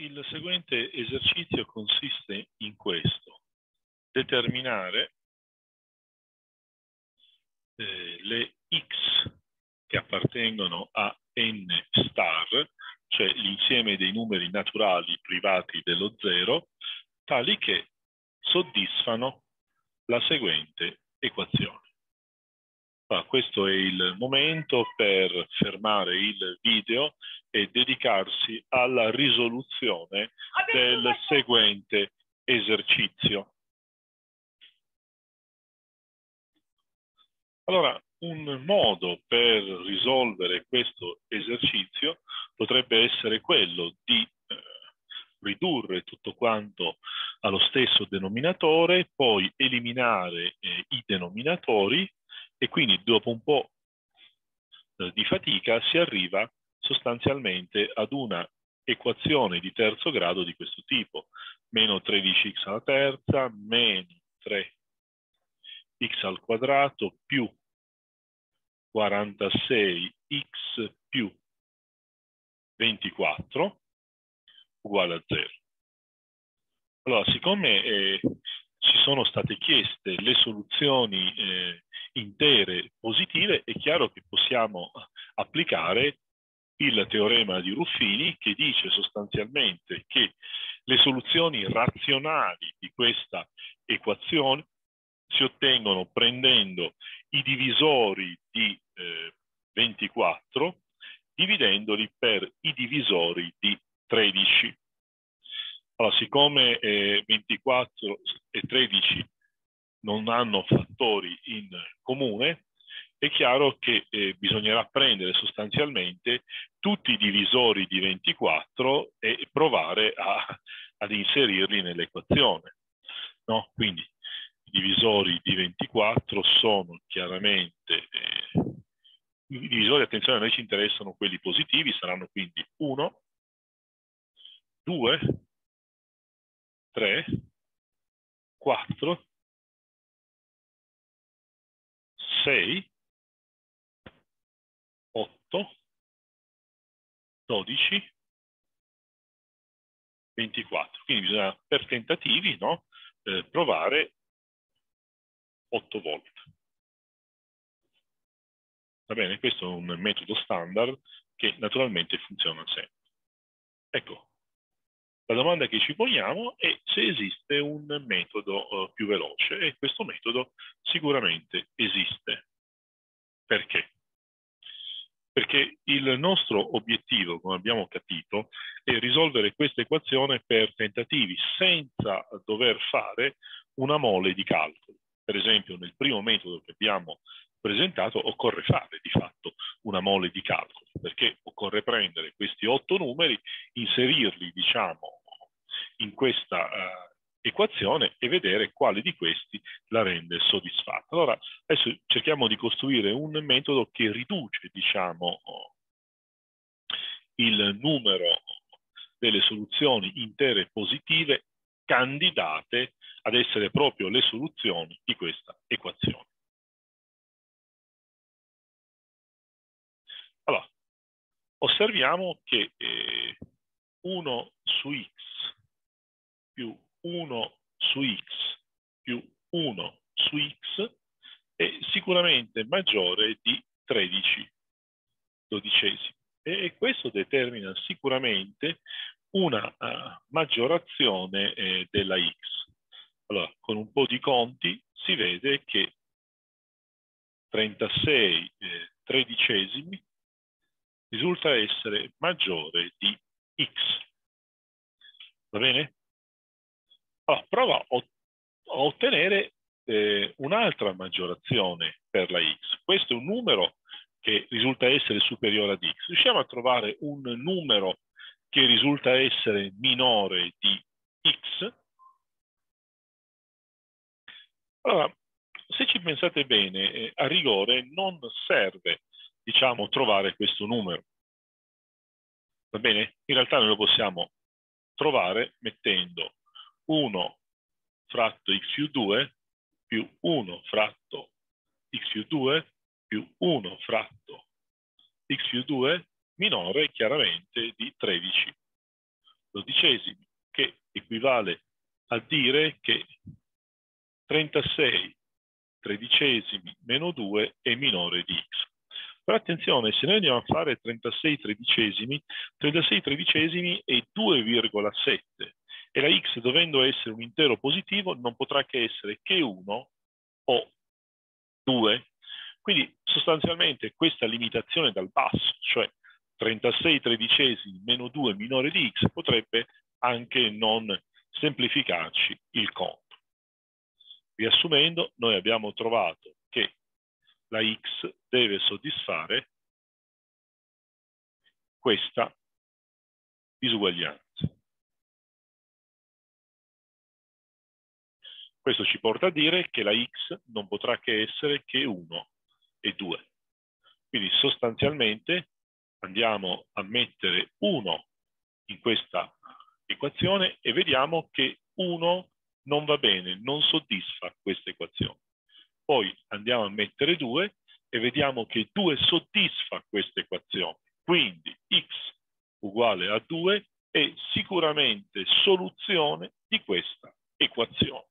il seguente esercizio consiste in questo, determinare eh, le x che appartengono a n star, cioè l'insieme dei numeri naturali privati dello zero, tali che soddisfano la seguente equazione. Ah, questo è il momento per fermare il video e dedicarsi alla risoluzione del seguente esercizio. Allora, un modo per risolvere questo esercizio potrebbe essere quello di eh, ridurre tutto quanto allo stesso denominatore, poi eliminare eh, i denominatori e quindi dopo un po' eh, di fatica si arriva sostanzialmente ad una equazione di terzo grado di questo tipo. Meno 13x alla terza, meno 3x al quadrato più 46x più 24 uguale a 0. Allora, siccome eh, ci sono state chieste le soluzioni eh, intere positive, è chiaro che possiamo applicare il teorema di Ruffini che dice sostanzialmente che le soluzioni razionali di questa equazione si ottengono prendendo i divisori di eh, 24 dividendoli per i divisori di 13. Allora, siccome eh, 24 e 13 non hanno fattori in comune, è chiaro che eh, bisognerà prendere sostanzialmente tutti i divisori di 24 e provare a, ad inserirli nell'equazione. No? Quindi i divisori di 24 sono chiaramente, eh, i divisori, attenzione, a noi ci interessano quelli positivi, saranno quindi 1, 2, 3, 4, 6, 8, 12, 24. Quindi bisogna per tentativi no, eh, provare 8 volte. Va bene? Questo è un metodo standard che naturalmente funziona sempre. Ecco, la domanda che ci poniamo è se esiste un metodo uh, più veloce e questo metodo sicuramente esiste. Perché? Perché il nostro obiettivo, come abbiamo capito, è risolvere questa equazione per tentativi senza dover fare una mole di calcoli. Per esempio, nel primo metodo che abbiamo presentato occorre fare di fatto una mole di calcoli, perché occorre prendere questi otto numeri, inserirli, diciamo, equazione e vedere quale di questi la rende soddisfatta. Allora, adesso cerchiamo di costruire un metodo che riduce, diciamo, il numero delle soluzioni intere positive candidate ad essere proprio le soluzioni di questa equazione. Allora, osserviamo che eh, 1 su x più 1 su x più 1 su x è sicuramente maggiore di 13 dodicesimi e questo determina sicuramente una uh, maggiorazione eh, della x. Allora, con un po' di conti si vede che 36 eh, tredicesimi risulta essere maggiore di x. Va bene? Allora, prova a ottenere eh, un'altra maggiorazione per la x. Questo è un numero che risulta essere superiore ad x. Riusciamo a trovare un numero che risulta essere minore di x? Allora, se ci pensate bene, eh, a rigore non serve, diciamo, trovare questo numero. Va bene? In realtà noi lo possiamo trovare mettendo 1 fratto x più 2 più 1 fratto x più 2 più 1 fratto x più 2 minore chiaramente di 13 dodicesimi, che equivale a dire che 36 tredicesimi meno 2 è minore di x. Però attenzione, se noi andiamo a fare 36 tredicesimi, 36 tredicesimi è 2,7 e la x dovendo essere un intero positivo non potrà che essere che 1 o 2. Quindi sostanzialmente questa limitazione dal basso, cioè 36 tredicesimi meno 2 minore di x, potrebbe anche non semplificarci il conto. Riassumendo, noi abbiamo trovato che la x deve soddisfare questa disuguaglianza. Questo ci porta a dire che la x non potrà che essere che 1 e 2. Quindi sostanzialmente andiamo a mettere 1 in questa equazione e vediamo che 1 non va bene, non soddisfa questa equazione. Poi andiamo a mettere 2 e vediamo che 2 soddisfa questa equazione. Quindi x uguale a 2 è sicuramente soluzione di questa equazione.